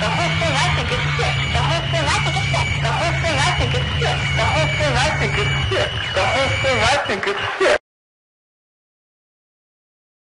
The whole thing I think is six. The whole thing I think is six. The whole thing I think is six. The whole thing I think is six. The whole thing I think is six.